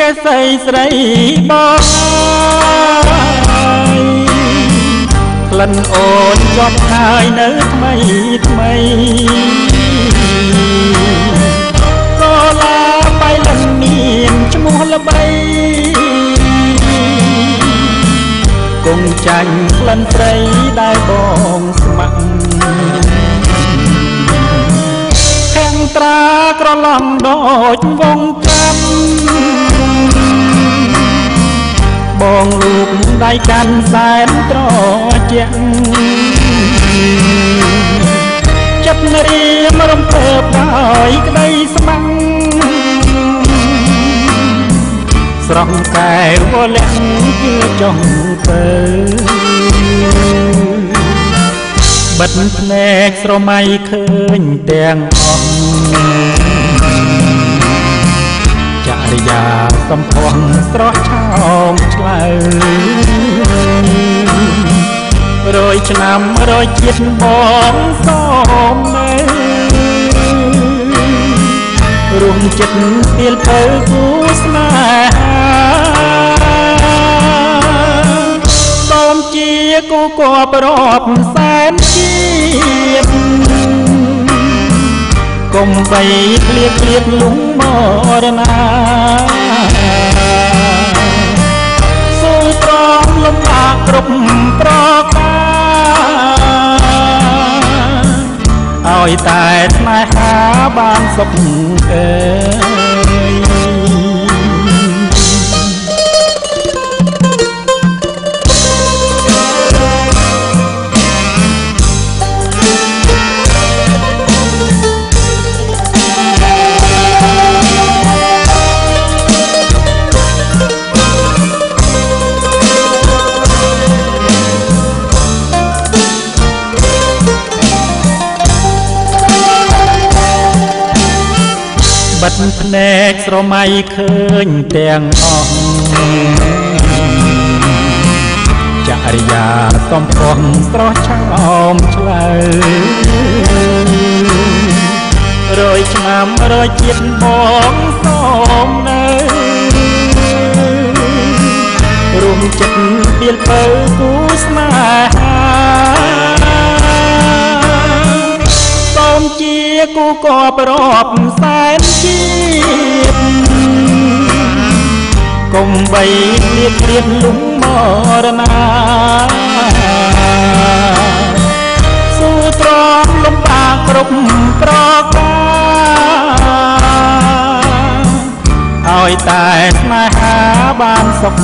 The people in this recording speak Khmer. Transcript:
កេសីស្រីបងក្លិនអូនជាប់ហើយនៅថ្មីថ្មីក៏ឡាបៃលិនមានឈ្មោះល្បីគង់ចាញ់ក្លិនស្រីដែលបង ត្រាក្រឡំដូចវងចាំបងលូកដៃកាន់សែនត្រជាក់ចិត្តរៀមរំភើបដោយក្តីស្ម័គ្រស្រស់កែវលាក់គឺចង់ទៅបិទភ្នែកស្រមៃឃើញទាំងអស់ រិយាសំផស្សស្រស់ឆោមឆ្លើយរយឆ្នាំរយជាតិបងសូមនៅរួមចិត្តទៀលពើគូស្នេហាសូមជាគូគប់រាប់សែនជា បីឃ្លៀតឃ្លៀតលំមរណាសូមត្រង់លំបាកគ្រប់ប្រការឲ្យតែស្នេហាបានសុខអើ បិទភ្នែកស្រមៃឃើញទាំងអស់ចរិយាសំផស្សស្រស់ឆោមឆ្លើយរយឆ្នាំរយជាតិបងសូមនៅរួមចិត្តពីលពើគូស្នេហា គូកបរាប់សែនជាតិកុំបីលៀបព្រៀបលំមរណាស៊ូទ្រាំលំបាកគ្រប់ប្រការឲ្យតែស្នេហាបានសុខ